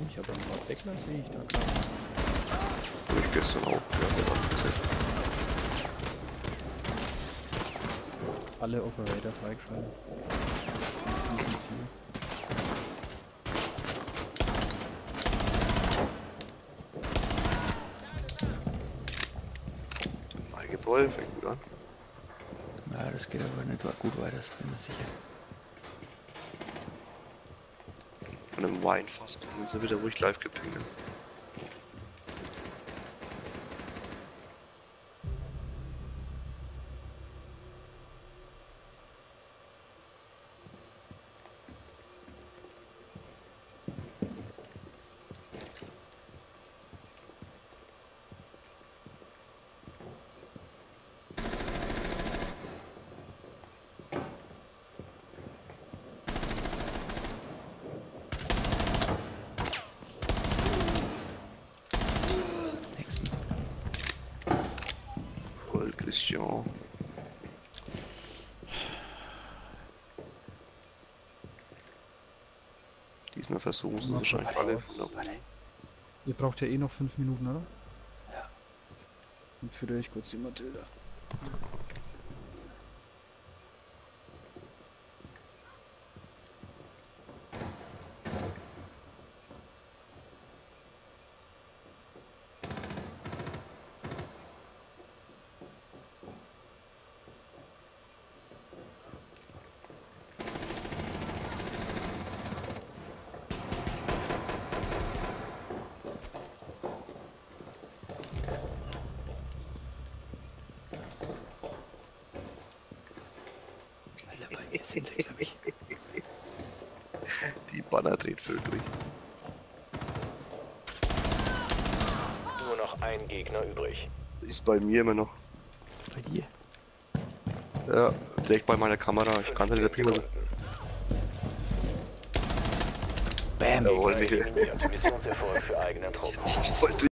nicht, aber einen Nordweckler sehe ich da gerade. Hab ich gestern auch, ja, gesehen. Alle Operator freigeschaltet. In Season 4. Mike Boll fängt gut an. Ja, das geht aber nicht gut weiter, das bin ich mir sicher. Von einem Weinfass kommen sie wieder ruhig live gepingelt. Christian. Diesmal versuchen sie wahrscheinlich alle. Ihr braucht ja eh noch 5 Minuten, oder? Ja. Dann führe ich kurz die Matilda. Sie, glaub ich. Die Banner dreht voll durch. Nur noch ein Gegner übrig. Ist bei mir immer noch. Bei dir. Ja, direkt bei meiner Kamera. Ich kann nicht der Pingel. Bam! Jawohl, Michael. Missionserfolg für eigenen Truppen.